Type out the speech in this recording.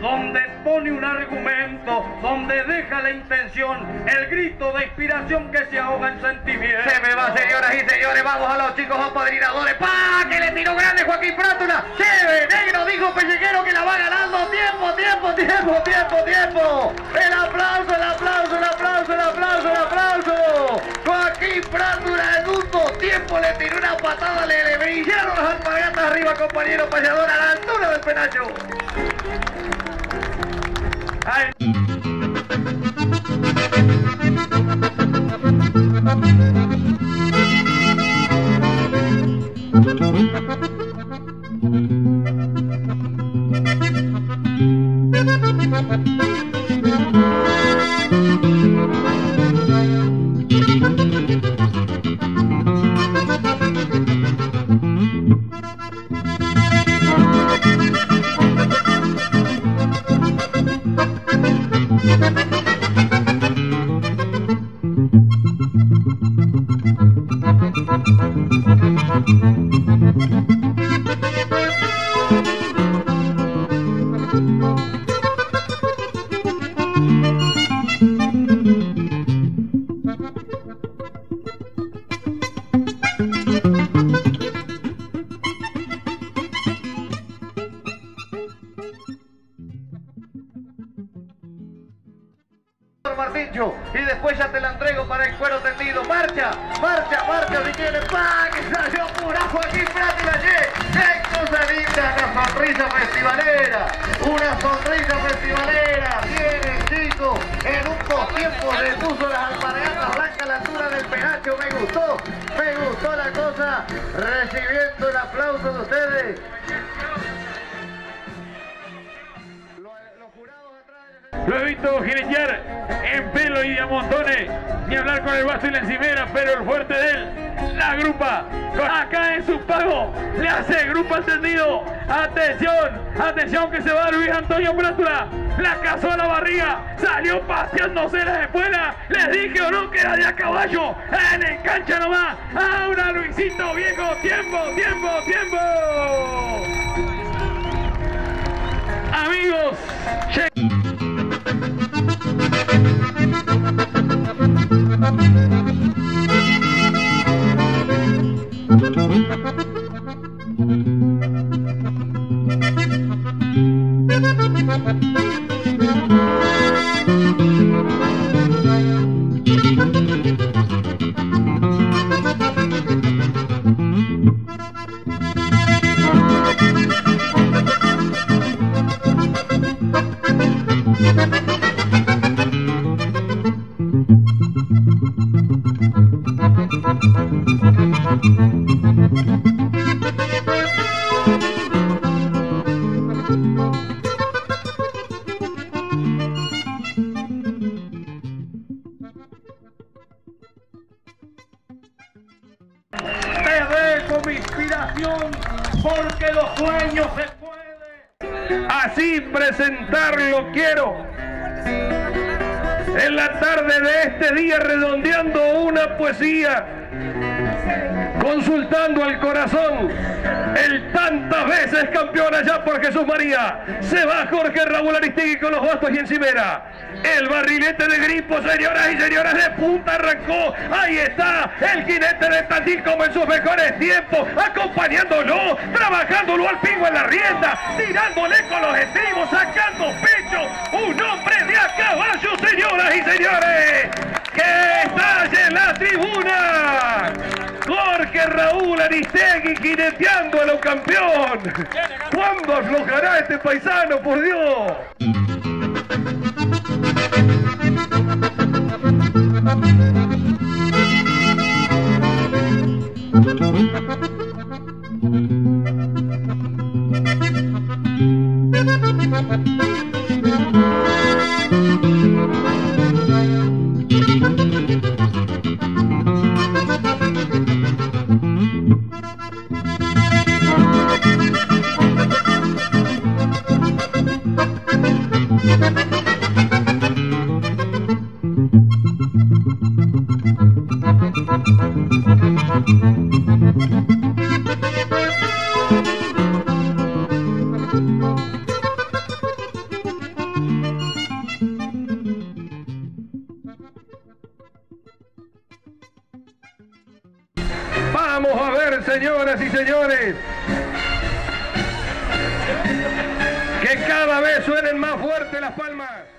donde pone un argumento, donde deja la intención, el grito de inspiración que se ahoga en sentimiento. Se me va, señoras y señores, vamos a los chicos apadrinadores. ¡Pa! Que le tiró grande Joaquín Prátula. Se ve negro, dijo Pelleguero que la va ganando. Tiempo, tiempo, tiempo, tiempo, tiempo. El aplauso, el aplauso, le tiró una patada, le, le brillaron las alpargatas arriba, compañero payador, a la altura del penacho. Y después ya te la entrego para el cuero tendido. Marcha, marcha, marcha si quieres. Que salió pura Joaquín Prati la ¡Qué cosa linda! Una sonrisa festivalera. Una sonrisa festivalera. Tiene el chico en un post-tiempo le puso las alpargatas blancas a la altura del penacho. Me gustó, me gustó la cosa. Recibiendo el aplauso de ustedes. Lo he visto giretear en pelo y a montones, ni hablar con el vaso y la encimera, pero el fuerte de él, la grupa, acá le hace grupo encendido. Atención, atención que se va Luis Antonio Prátula, la cazó a la barriga, salió paseándose la espuela, les dije o no que era de a caballo, en el cancha nomás, ahora Luisito viejo, tiempo, tiempo, tiempo. Amigos, mi inspiración, porque los sueños. Así presentarlo quiero. En la tarde de este día redondeando una poesía, consultando al corazón, el tantas veces campeón allá por Jesús María, se va Jorge Raúl Aristegui con los bastos y encimera. El barrilete de Gripo, señoras y señores, de punta arrancó. Ahí está el jinete de Tandil como en sus mejores tiempos, acompañándolo, trabajándolo al pingo en la rienda, tirándole con los estribos, sacando pecho. Un hombre de a caballo, señoras y señores, Raúl Aristegui jineteando a los campeón. ¿Cuándo aflojará este paisano, por Dios? Señoras y señores, que cada vez suenen más fuerte las palmas.